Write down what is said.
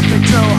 something to